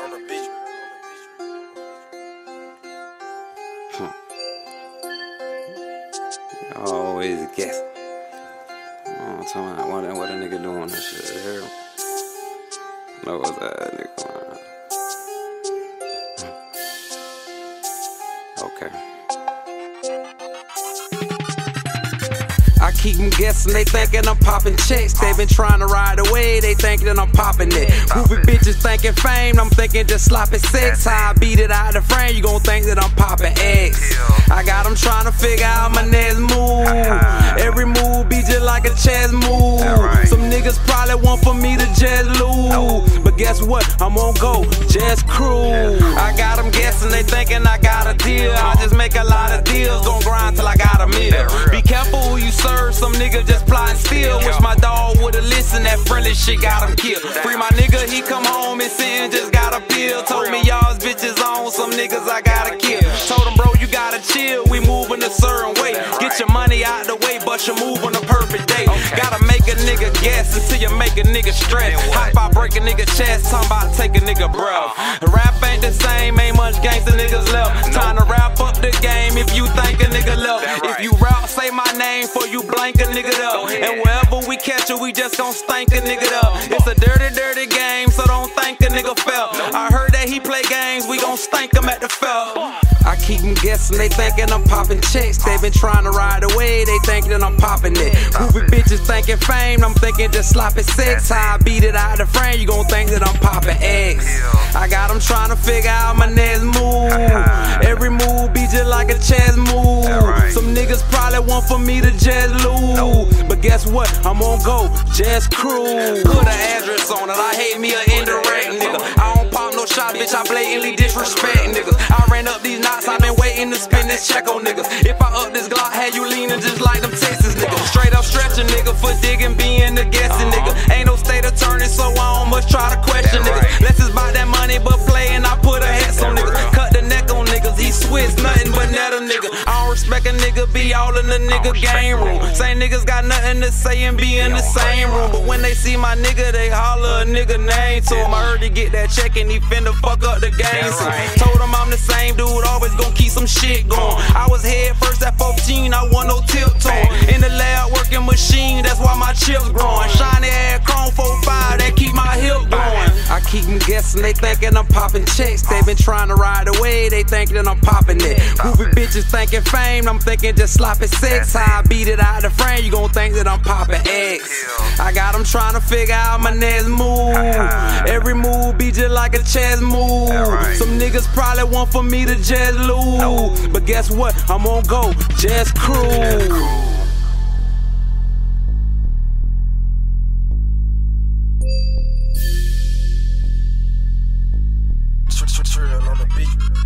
on the beat. Always guess. Oh, me what, a nigga doing this shit. What was that nigga? Okay. Keep them guessing, they thinking I'm popping checks. They been trying to ride away, they thinking I'm popping it. Groovy bitches thinking fame, I'm thinking just sloppy sex. How I beat it out of the frame, you gon' think that I'm popping X. I got them trying to figure out my next move. Every move be just like a chess move. Some niggas probably want for me to just lose. But guess what? I'm on go, just cruise. I got them guessing, they thinking I got a deal. I just make a lot still. Wish my dog would've listened, that friendly shit got him killed. Free my nigga, he come home and sin just got a pill. Told me y'all's bitches on some niggas I gotta kill. Told him, bro, you gotta chill, we moving a certain way. Get your money out the way, but you move on a perfect day. Gotta make a nigga guess until you make a nigga stress. Hop out, break a nigga chest, talking about take a nigga breath. Rap ain't the same, ain't much gangsta niggas my name for you blank a nigga up. And wherever we catch you, we just gon' stank a nigga up. It's a dirty, dirty game, so don't think a nigga fell. I heard that he play games, we gon' stank him at the fell. I keep them guessing, they thinking I'm popping checks. They been trying to ride away, they thinking that I'm popping it. Groovy bitches thinking fame, I'm thinking just sloppy sex. How I beat it out of the frame, you gon' think that I'm popping X. I got them trying to figure out my next move. Every move just like a chess move. Some niggas probably want for me to just lose. But guess what? I'm on go, just cruise. Put an address on it, I hate me an indirect nigga. I don't pop no shots, bitch, I blatantly disrespect niggas. I ran up these knots, i been waiting to spend this check on niggas. If I up this Glock, had you leaning just like them Texas niggas. Straight up stretching nigga for digging, being the guessing nigga. Ain't no state of attorney, so I don't much try to question nigga, be all in the nigga game room. Same niggas got nothing to say and be in the same room. But when they see my nigga, they holler a nigga name to him. I heard he get that check and he finna fuck up the game. So told him I'm the same dude, always gon' keep some shit going. I was head first at 14, I want no tiptoe. In the lab working machine, that's why my chips growing. Shiny keep guessing, they thinking I'm popping checks. They been trying to ride away, they thinking I'm popping it. Groovy bitches thinking fame, I'm thinking just sloppy sex. How I beat it out of the frame, you gon' think that I'm popping X. I got them trying to figure out my next move. Every move be just like a chess move. Some niggas probably want for me to just lose. But guess what? I'm on go, just cruise. On the beat.